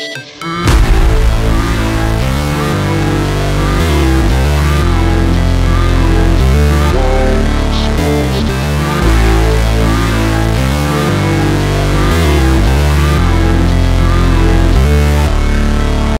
just a.